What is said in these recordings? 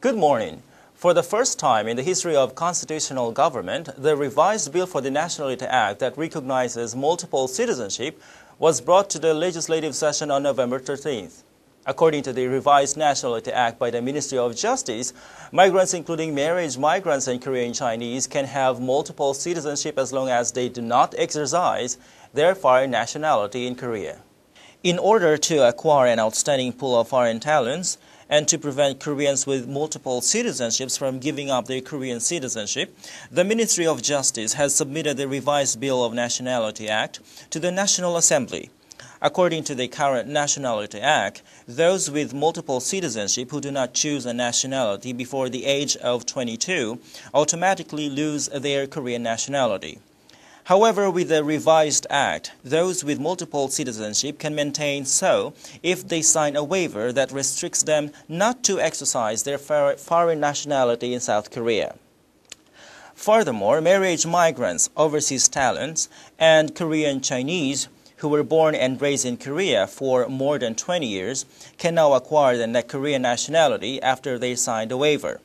Good morning. For the first time in the history of constitutional government, the revised bill for the Nationality Act that recognizes multiple citizenship was brought to the legislative session on November 13th. According to the revised Nationality Act by the Ministry of Justice, migrants including marriage migrants and Korean Chinese can have multiple citizenship as long as they do not exercise their foreign nationality in Korea. In order to acquire an outstanding pool of foreign talents, and to prevent Koreans with multiple citizenships from giving up their Korean citizenship, the Ministry of Justice has submitted the revised Bill of Nationality Act to the National Assembly. According to the current Nationality Act, those with multiple citizenship who do not choose a nationality before the age of 22 automatically lose their Korean nationality. However, with the revised act, those with multiple citizenship can maintain so if they sign a waiver that restricts them not to exercise their foreign nationality in South Korea. Furthermore, marriage migrants, overseas talents, and Korean Chinese who were born and raised in Korea for more than 20 years can now acquire the Korean nationality after they signed a waiver.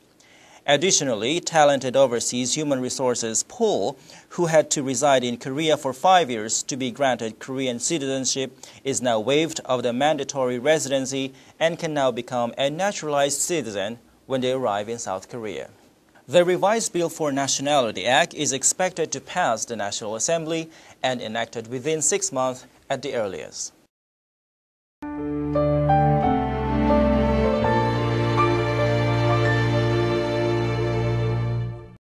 Additionally, talented overseas human resources pool who had to reside in Korea for five years to be granted Korean citizenship is now waived of the mandatory residency and can now become a naturalized citizen when they arrive in South Korea. The revised Bill for Nationality Act is expected to pass the National Assembly and enacted within six months at the earliest.